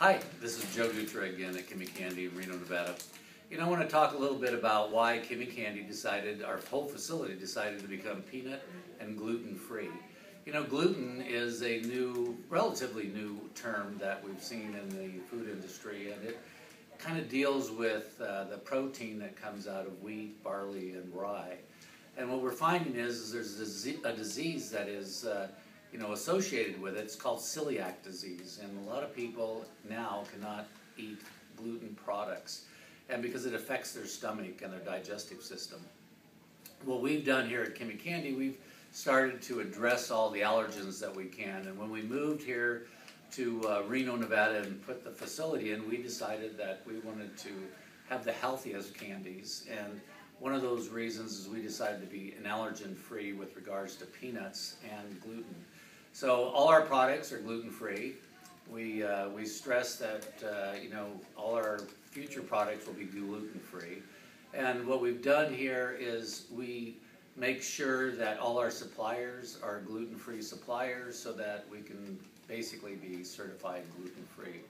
Hi, this is Joe Dutra again at Kimmie Candy in Reno, Nevada. You know, I want to talk a little bit about why Kimmie Candy decided, our whole facility decided to become peanut and gluten free. You know, gluten is a new, relatively new term that we've seen in the food industry, and it kind of deals with uh, the protein that comes out of wheat, barley, and rye. And what we're finding is, is there's a disease that is uh, you know, associated with it. It's called celiac disease, and a lot of people now cannot eat gluten products, and because it affects their stomach and their digestive system. What we've done here at Kimmie Candy, we've started to address all the allergens that we can, and when we moved here to uh, Reno, Nevada, and put the facility in, we decided that we wanted to have the healthiest candies, and one of those reasons is we decided to be an allergen free with regards to peanuts and gluten. So all our products are gluten-free. We, uh, we stress that, uh, you know, all our future products will be gluten-free. And what we've done here is we make sure that all our suppliers are gluten-free suppliers so that we can basically be certified gluten-free.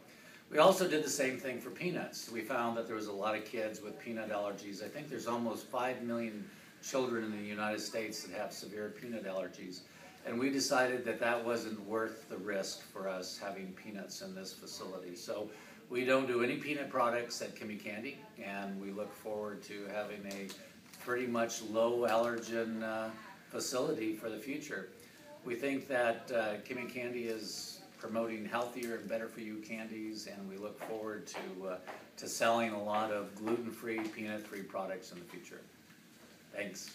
We also did the same thing for peanuts. We found that there was a lot of kids with peanut allergies. I think there's almost 5 million children in the United States that have severe peanut allergies. And we decided that that wasn't worth the risk for us having peanuts in this facility. So we don't do any peanut products at Kimmie Candy, and we look forward to having a pretty much low allergen uh, facility for the future. We think that uh, Kimmie Candy is promoting healthier and better for you candies, and we look forward to, uh, to selling a lot of gluten-free, peanut-free products in the future. Thanks.